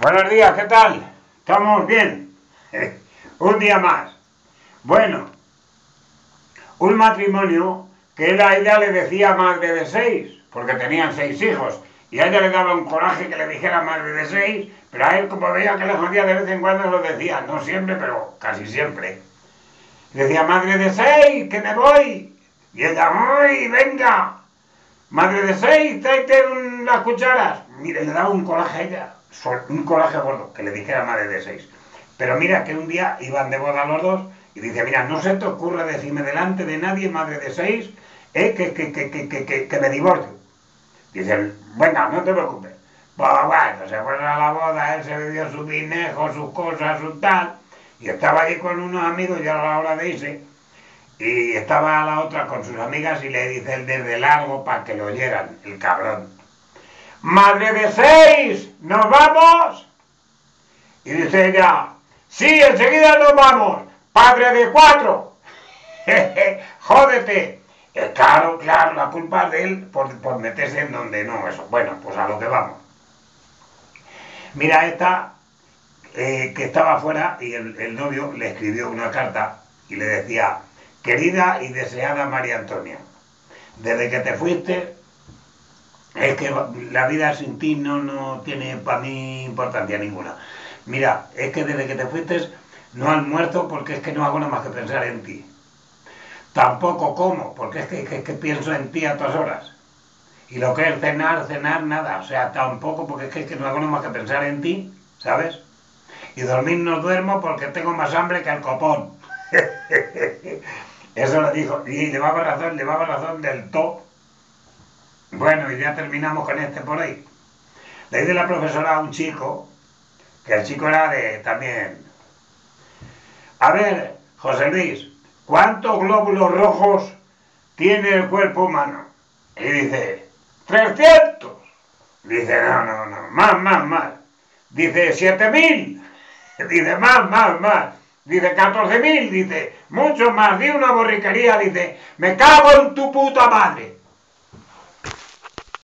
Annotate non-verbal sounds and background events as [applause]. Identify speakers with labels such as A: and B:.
A: Buenos días, ¿qué tal? ¿Estamos bien? [laughs] un día más. Bueno, un matrimonio que él a ella le decía madre de seis, porque tenían seis hijos, y a ella le daba un coraje que le dijera madre de seis, pero a él como veía que le jodía de vez en cuando lo decía, no siempre, pero casi siempre. decía, madre de seis, que me voy. Y ella, ¡ay, venga! Madre de seis, tráete unas cucharas. Mire, le daba un coraje a ella, un coraje gordo, que le dijera madre de seis. Pero mira que un día iban de boda los dos y dice, mira, no se te ocurra decirme delante de nadie, madre de seis, eh, que, que, que, que, me divorcio. Dice, venga, no te preocupes. Pues bueno, se fueron a la boda, él se bebió su vinejo, sus cosas, su tal, y estaba allí con unos amigos, ya a la hora de irse, y estaba la otra con sus amigas y le dice él desde largo para que lo oyeran, el cabrón. Madre de seis, ¿nos vamos? Y dice ella, sí, enseguida nos vamos, padre de cuatro. [laughs] Jódete. Eh, claro, claro, la culpa de él por, por meterse en donde no, eso. Bueno, pues a lo que vamos. Mira, esta eh, que estaba afuera y el, novio le escribió una carta y le decía, querida y deseada María Antonia, desde que te fuiste, es que la vida sin ti no, no tiene para mí importancia ninguna. Mira, es que desde que te fuiste no almuerzo porque es que no hago nada más que pensar en ti. Tampoco como, porque es que, que pienso en ti a todas horas. Y lo que es cenar, cenar, nada. O sea, tampoco porque es que, es que no hago nada más que pensar en ti, ¿sabes? Y dormir no duermo porque tengo más hambre que el copón. [laughs] Eso lo dijo. Y llevaba razón, llevaba razón del todo. Bueno, y ya terminamos con este por ahí. Le dice la profesora a un chico, que el chico era de también. A ver, José Luis, ¿cuántos glóbulos rojos tiene el cuerpo humano? Y dice, 300. Dice, no, no, no, más, más, más. Dice, 7000. [laughs] Dice, más, más, más. Dice, 14.000. Dice, mucho más. Di una borriquería. Dice, me cago en tu puta madre.